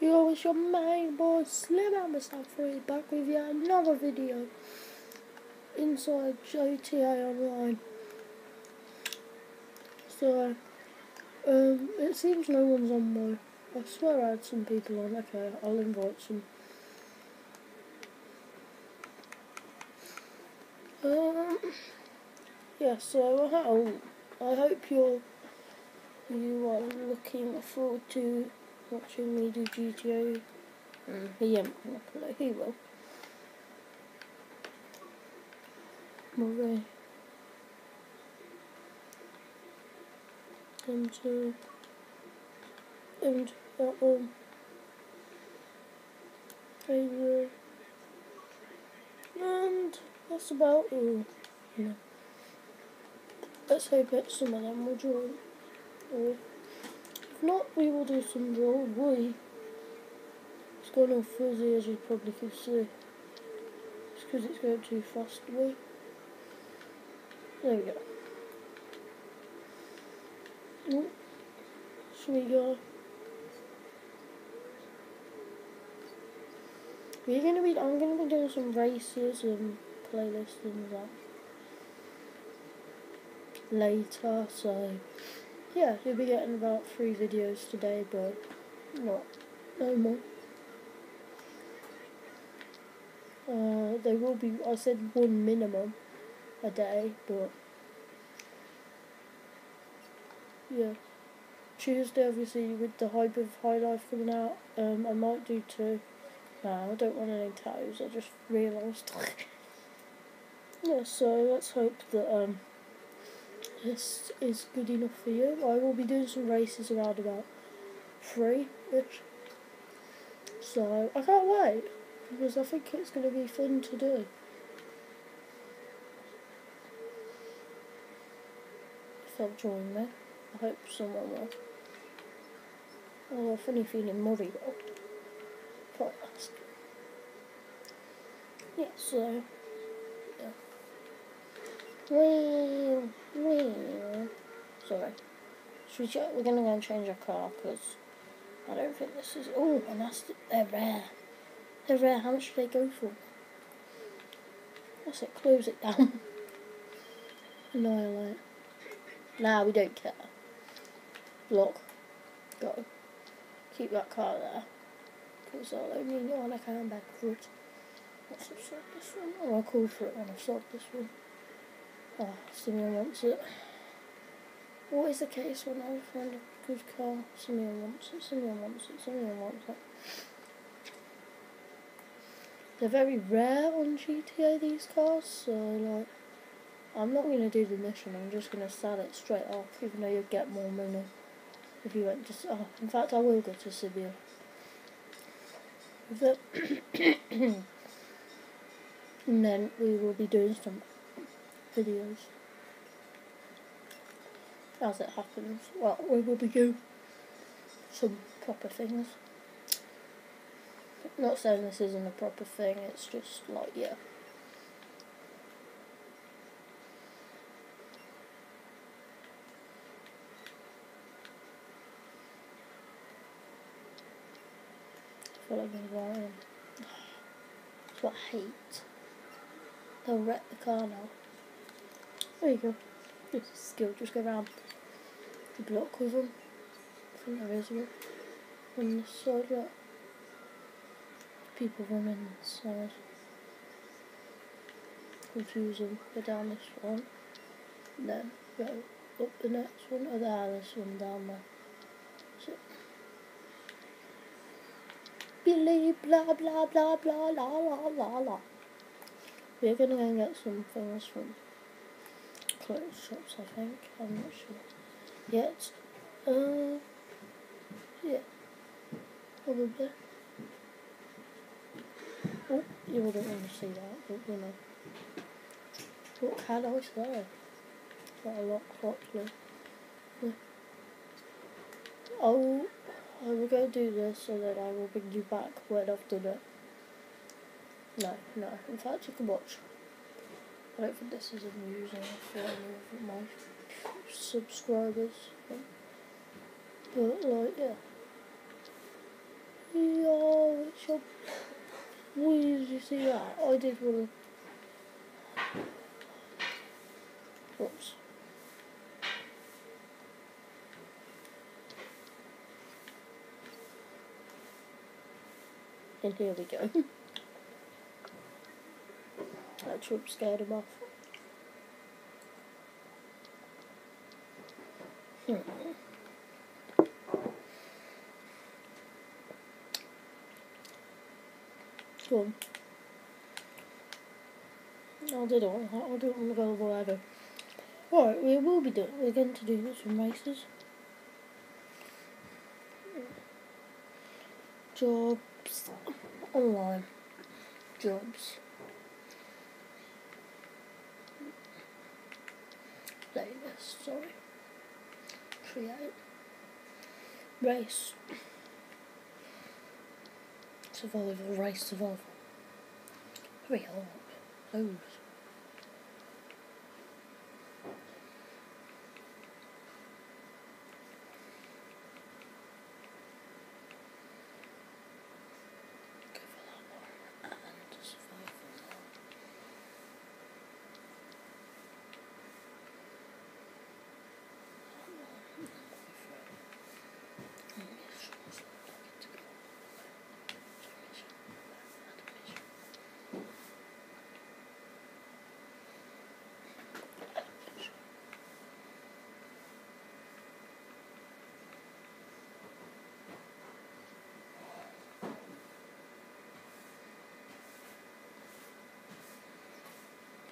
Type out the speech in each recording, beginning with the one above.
Yo, it's your main boy Slim Ampersand 3 back with yet another video inside GTA Online. So, um, it seems no one's on my. I swear I had some people on. Okay, I'll invite some. Um, yeah, so I, I hope you're you are looking forward to watching me do GTA. Mm. He ain't gonna he will. Alright. Into and that one. Over. And that's about all. Yeah. Let's hope that some of them will join. Or if not, we will do some roll boy. It's going all fuzzy as you probably can see. It's because it's going too fast away. There we go. Oh, sweet guy. We're gonna be. I'm gonna be doing some races and playlists and that later. So yeah, you'll be getting about three videos today, but not no more. Uh, they will be. I said one minimum a day, but yeah. Tuesday, obviously, with the hype of High Life coming out, um, I might do two. No, I don't want any tattoos. I just realised. yeah, so let's hope that um, this is good enough for you. I will be doing some races around about three-ish. So I can't wait because I think it's going to be fun to do. If they'll join me, I hope someone will. Oh, funny feeling. Probably ask. Yeah, so. Well, well. Sorry. Should we? We're gonna go and change our car because I don't think this is. Oh, and that's they're rare. They're rare. How much should they go for? What's it? Close it down. Annihilate. Nah, we don't care. Lock. Go. Keep that car there. Because I'll only want a handbag for it. Let's this one. Oh, I'll call for it when I've sold this one. Oh, Simeon wants it. What is the case when I find a good car? Simeon wants it, Simeon wants it, Simeon wants it. They're very rare on GTA, these cars, so like, I'm not going to do the mission, I'm just going to sell it straight off, even though you'll get more money if you went to, oh, in fact I will go to Simeon. and then we will be doing some videos as it happens. Well, we will be doing some proper things. Not saying this isn't a proper thing, it's just like, yeah. I'm That's what I hate. They'll wreck the car now. There you go. Just skill, just go around the block with them. I think there is one on the side, look. People running inside. Confuse them, go down this one. And then go up the next one, or there, this one down there. So, Billy, blah blah blah blah la la la la. We're gonna go and get some things from clothes shops, I think. I'm not sure yet. Uh, yeah, probably. Oh, you wouldn't want to see that, but you know. What can I say? Quite a lot, actually. Yeah. Oh, I will go do this and then I will bring you back when I've done it. No, no. In fact, you can watch. Right for this is I'm using for my subscribers. But like yeah. Yo, it's your did you see that. I did one of Oops. And here we go. that trip scared him off. Hmm. Go. I'll do all. I'll do it on the go whatever. Alright, we will be doing we're going to do some races. Jobs online. Jobs. Sorry. Create. Race. Survival, race, survival. Hurry up. Loads.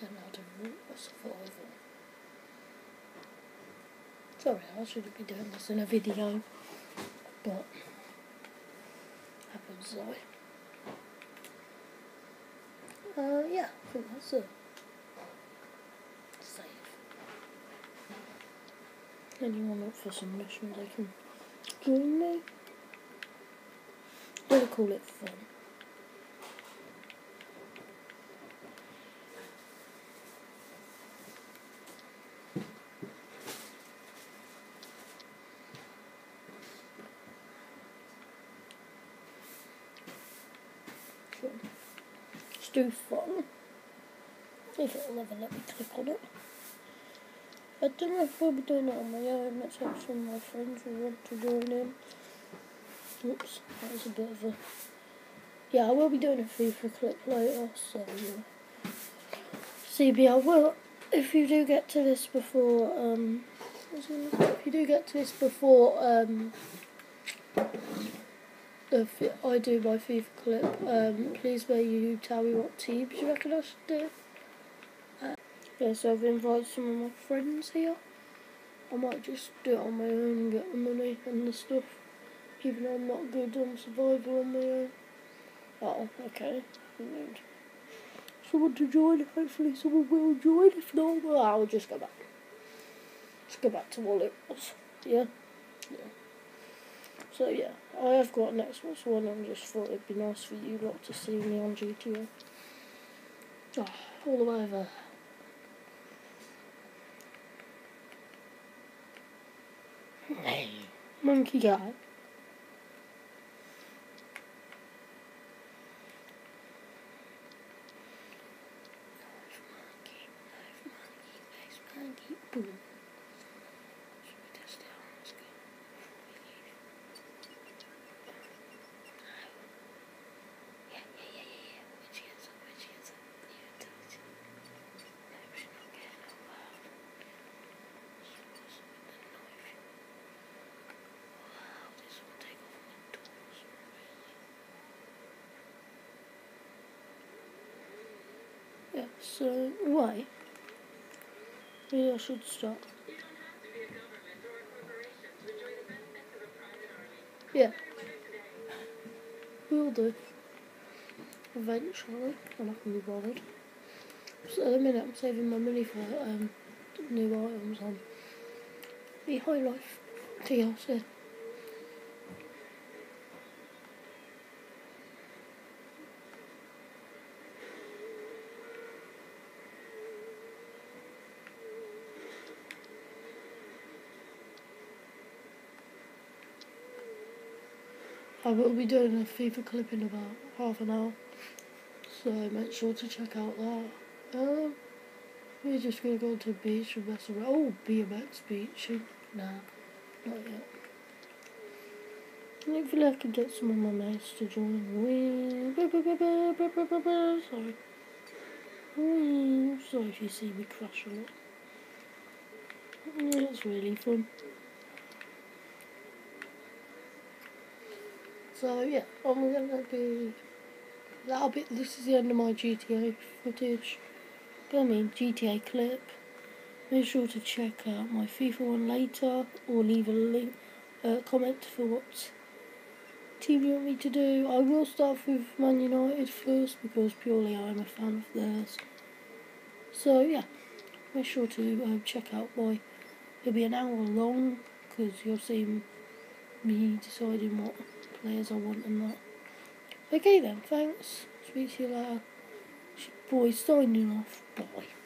Then I'll do a survival. Sorry, I shouldn't be doing this in a video, but happens though. Uh, yeah, I think that's it. Save. Anyone up for some missions, they can join me. We'll call it. Fun. Let's do fun. If it'll ever let me click on it. I don't know if we'll be doing it on my own. Let's have some of my friends who want to join in. Oops, that was a bit of a. Yeah, I will be doing a FIFA clip later, so. CB, I will. If you do get to this before, um, if you do get to this before, um, I do my FIFA clip, um, please may you tell me what teams you reckon I should do. Uh, yeah, so I've invited some of my friends here. I might just do it on my own and get the money and the stuff, even though I'm not good on survival on my own. Oh, okay. Someone to join, hopefully someone will join. If not, well, I'll just go back. Just go back to what it was. Yeah? Yeah. So yeah, I have got an Xbox One and just thought it'd be nice for you lot to see me on GTA. Oh, all the way over. Hey, monkey guy. Monkey, monkey, nice monkey, boom. Should we test it out? Let's go. Yeah, yeah, yeah, yeah, yeah. Which answer? Which answer? Leave it to it. No, she's not getting out loud. She was with the knife. Wow, this will take off my doors, really. Yeah, so, why? Maybe I should stop. Yeah. We will do. Eventually, when I can be bothered. So at the minute I'm saving my money for um, new items on the High Life DLC. I will be doing a FIFA clip in about half an hour. So make sure to check out that. Um, we're just gonna go to the beach and mess around. Oh, BMX beaching. Nah, not yet. Hopefully I can get some of my mates to join. Sorry. Sorry if you see me crash a lot. It's really fun. So yeah, I'm gonna be. That'll be. This is the end of my GTA footage. I mean GTA clip. Make sure to check out my FIFA one later, or leave a link, uh, comment for what team you want me to do. I will start with Man United first because purely I'm a fan of theirs. So yeah, make sure to um, check out my. It'll be an hour long because you'll see me deciding what players I want and that. Okay then, thanks. Speak to you later. Boys signing off. Bye.